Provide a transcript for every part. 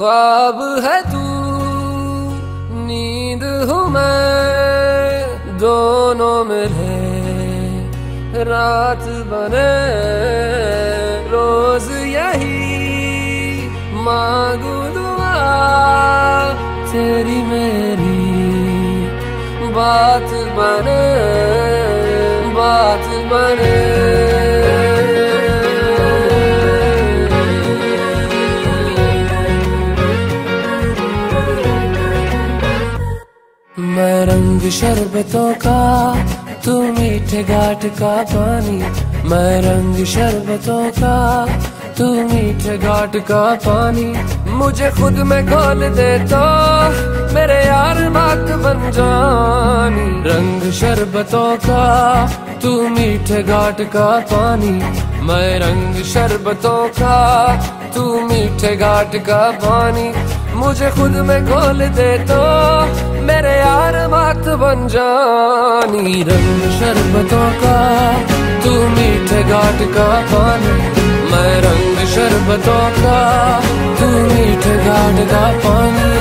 خواب ہے تو نیند ہوں میں، دونوں ملے رات بنے، روز یہی۔ مانگو دعا، تیری میری۔ بات بنے بات بنے۔ میں رنگ شربتوں کا، تو میٹھے گاٹ کا پانی۔ میں رنگ شربتوں کا، تو میٹھے گاٹ کا پانی۔ مجھے خود میں کھول دے تو، میرے یار بات بن جانی۔ رنگ شربتوں کا، تو میٹھے گاٹ کا پانی۔ میں رنگ شربتوں کا، تو میٹھے گاٹ کا پانی۔ مجھے خود میں کھول دے تو میرے یار مات بن جانی رنگ شربتوں کا، تو میٹھے گاٹ کا پانی میں رنگ شربتوں کا، تو میٹھے گاٹ کا پانی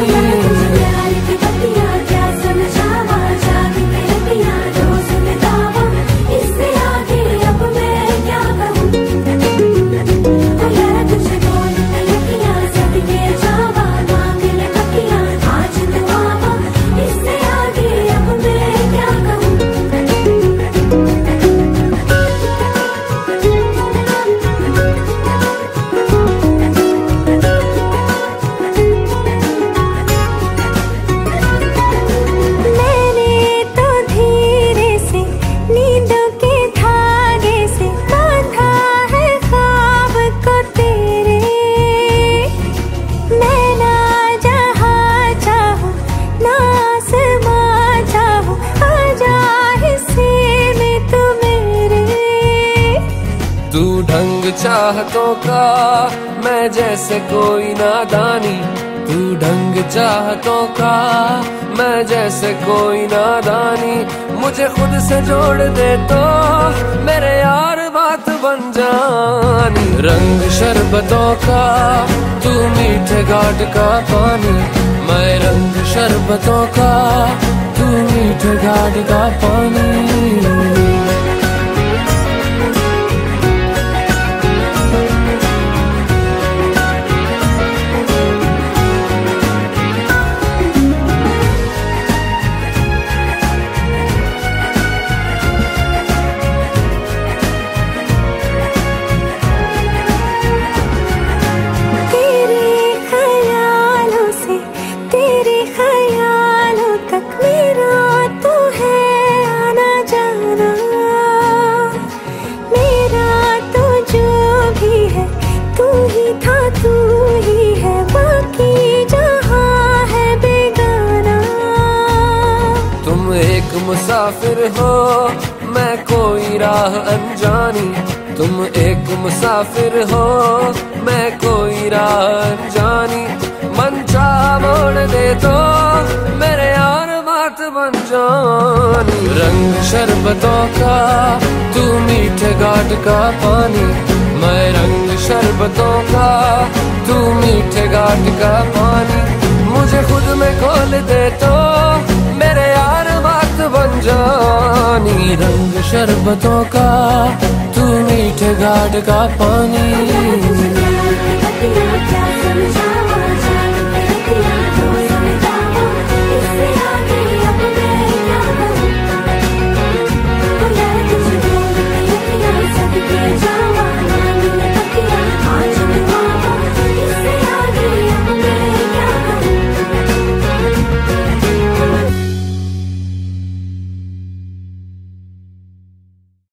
ڈھنگ چاہتوں کا میں جیسے کوئی نادانی، تو ڈھنگ چاہتوں کا میں جیسے کوئی نادانی، مجھے خود سے جوڑ دے تو میرے یار بات بن جانی۔ رنگ شربتوں کا، تو میٹھے گاٹ کا پانی میں رنگ شربتوں کا، تو میٹھے گاٹ کا پانی مسافر ہو، میں کوئی راہ انجانی، تم ایک مسافر ہو، میں کوئی راہ انجانی۔ من چاہ موڑ دے تو، میرے یار بات بن جانی۔ رنگ شربتوں کا، تو میٹھے گاٹ کا پانی۔ میں رنگ شربتوں کا، تو میٹھے گاٹ کا پانی۔ مجھے خود میں کھول دے تو شربتوں کا تو میٹھے گاٹ کا پانی۔